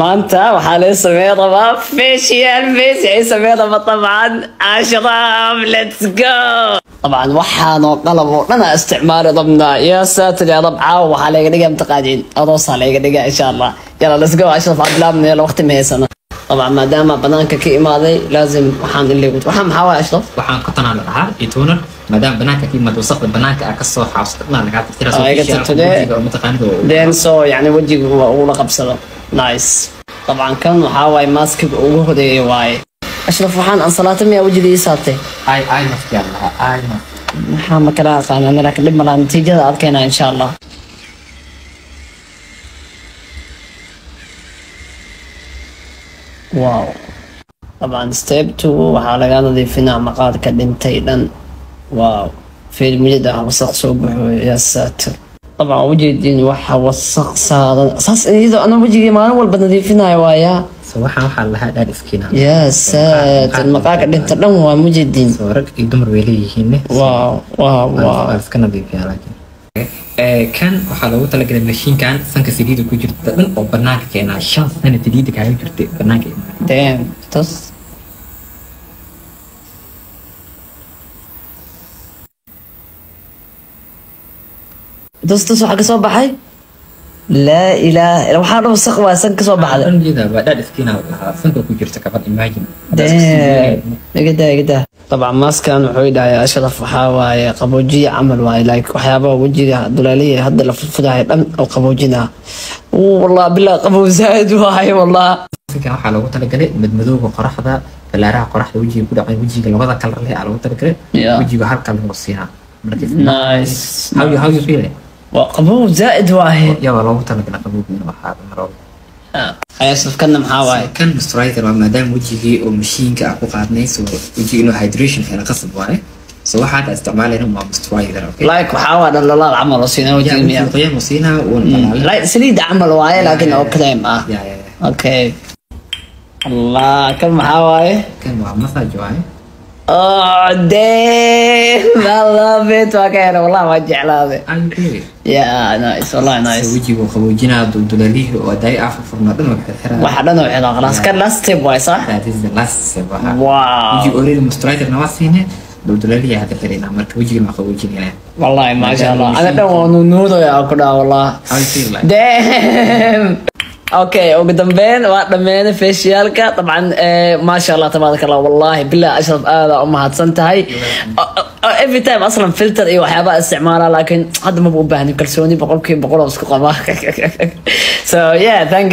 maanta waxaa laga sameyn rabaa facial face ay sameyn rabaa dabcan. Ashraf let's go! Dabcan waxaan oo qalab oo dhan aan isticmaali rabnaa. Yaa saatir yaa rab caawa waxaa layga dhigaa mataqaaniin aroosaa layga dhigaa insha allah yala let's go ashraf cabdilaabna yala waqti ma haysano. Dabcan maadaama banaanka ka imaaday laazim waxaan in leegud waxaa maxaa waay ashraf? Waxaan ku tanaan dhahaa itoonar maadaama banaanka ka imaad wasaqda banaanka aa ka soo xaabsatadna lagaa tirtiraasoo mataqaanid den soo yacni wejiga ula qabsado nice. Dabcan kan waxaa waaye maaskiga ugu horeeyay waaye ashraf waxaan ansalaato miyaa wejida ii saabtay maxaa ma kala aqaanana laakiin dhib malaa natiijada aad keenaa insha allah wow. Dabcan step two waxaa laga nadiifinaa maqaadka dhintay dhan. Wow. Fiil mujid ah wasaq soo baxooyo yaa saatir dabcan wajigeediin waxa wasaq saas iyadoo ana wejigii maalin walba nadiifinayo waayaa. Maqaaka dhinta dhan waa mujidiin eh, kan waxaa loogu talagalay mashiinkan sanka saliida ku jirta dhan oo banaanka keenaa. Shan sana saliida kaaga jirta banaanka dastas waxaa ka soo baxay laa ilaah waxaa dhan wasaq waa san ka soo baxday dabcan maaskan wuxuu dhahay ashraf waxaa waaye qaboojiye camal waaye like waxyaabaha wejiga duleeliya hadda la fudfudahay dhan oo qaboojina wallah bilaa qabow zaaid waaye wallah waxaa loogu talagalay madmadowga qoraxda balaaraha qoraxda wejiga ku dhacay wejiga labada kalar leh aa loogu talagalay wejiga hal kalar oo siinaa waa qabow zaaid waaye yaa waa loogu talagalay qabowga inuu ahaado mar walba ashraf kana maxaa waaye kan moisturizer waa maadaama wejigii oo mashiinka ah ku qaadnay so wejiga inuu hydration helo qasab waaye so waxaa hadda isticmaalayna waa okay like waxaa waa dhaldhalaal camal oo siinaa wajiga miya qoyaan uu siinaa uuna saliid camal waaye laakiin oo cream ah okay allah kan maxaa waaye kan waa massage waaye oh damn It waa ka hela wallah waa really? yeah nice wallah So nice. wejiga uu qaboojinaa duldulaalihii oo daay afar furnaa dhan waa xirxiraa waxa dhan oo xidhan khalaas kan last step waay sax that is the last step wow. Wejiga already moisturizer na waa siinay duldulaalihii hadda xirina marka wejiga waa qaboojinaya wallahi maasha allah ana dhan waa nuunuudaya ku dhaha wallah how you feel like. Damn okay ugu dambeyn waa dhammeena facialka. Dabcan eh, maasha allah tabaaraka allah wallahi billah ashraf aada u mahadsan tahay. Every time aslan filter iyo waxyaabaha isticmaala laakiin hadda maba u baahnin kalsooni boqolkiiba boqol oo isku qaba. So yeah thank